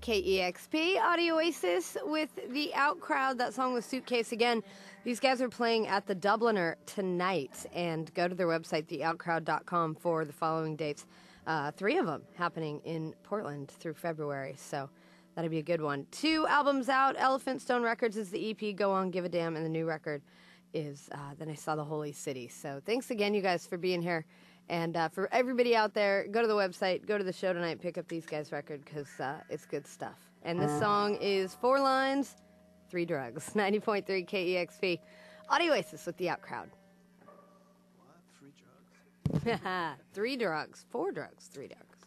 KEXP Audio Oasis with the Out Crowd. That song was Suitcase again. These guys are playing at the Dubliner tonight, and go to their website, theoutcrowd.com, for the following dates. Uh, three of them happening in Portland through February, so that'd be a good one. Two albums out. Elephant Stone Records is the EP. Go on, give a damn, and the new record is uh, Then I Saw the Holy City. So thanks again, you guys, for being here. And uh, for everybody out there, go to the website, go to the show tonight, pick up these guys' record because uh, it's good stuff. And this song is Four Lines, Three Drugs, 90.3 KEXP. Audio Oasis with the Out Crowd. What? Free drugs? three drugs, four drugs, three drugs.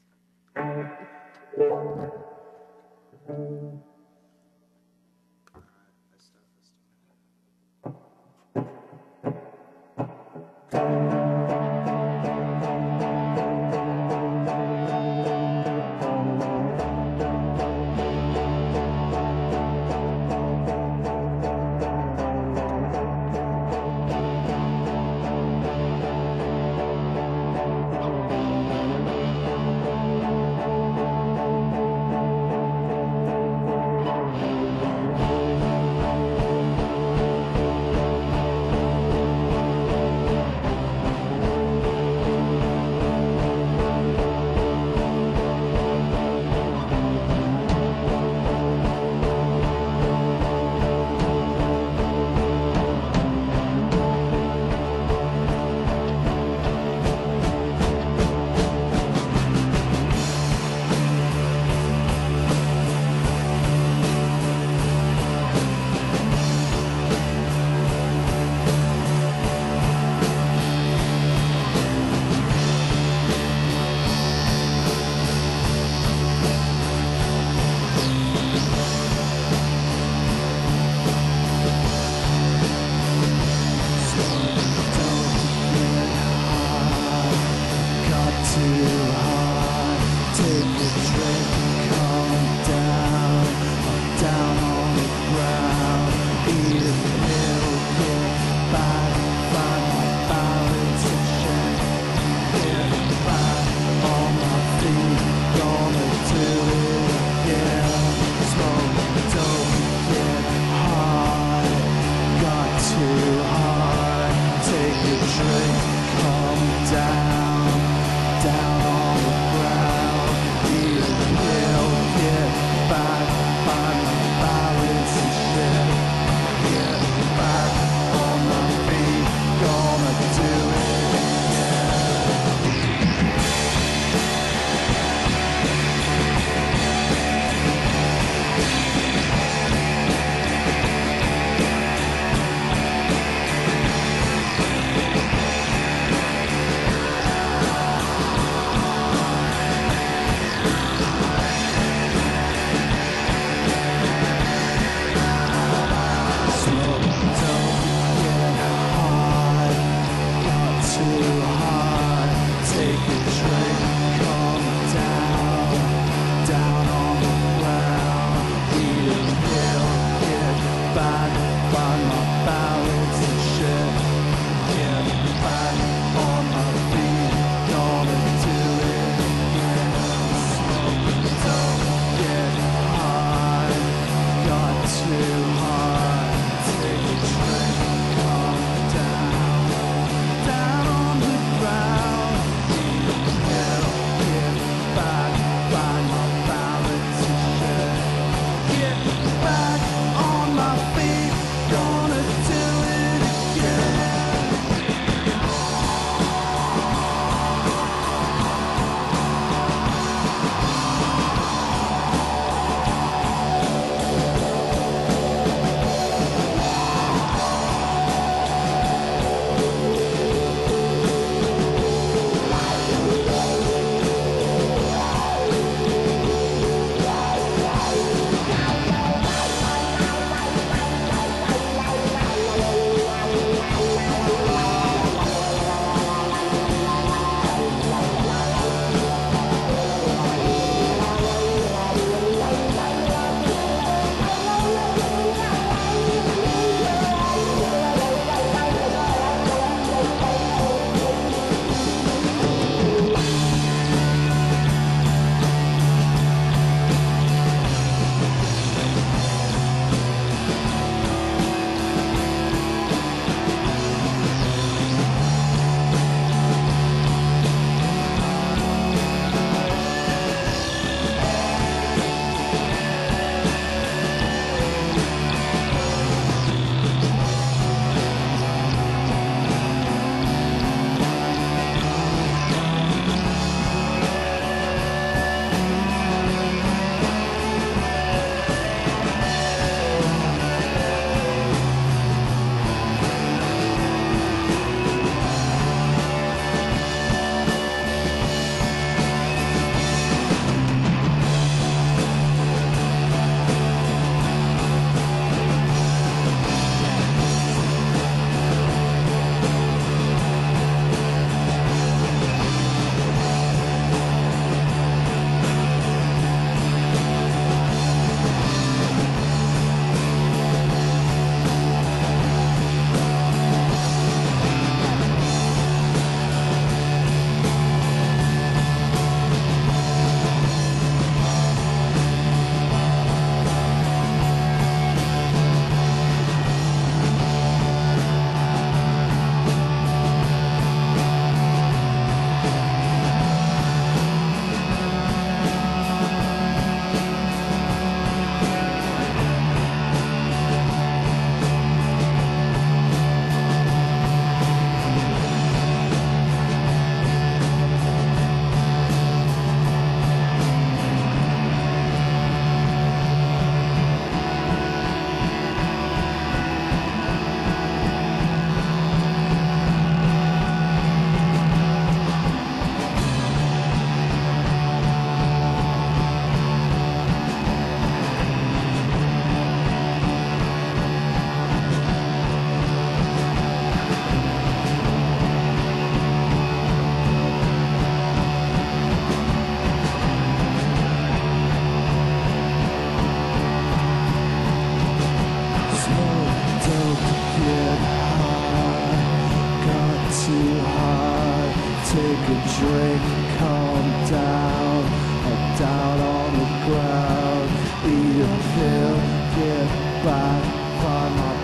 Rain come down, I'm down on the ground. Eat a pill, get back, find my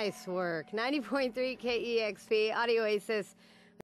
Nice work. 90.3 KEXP, Audio Oasis,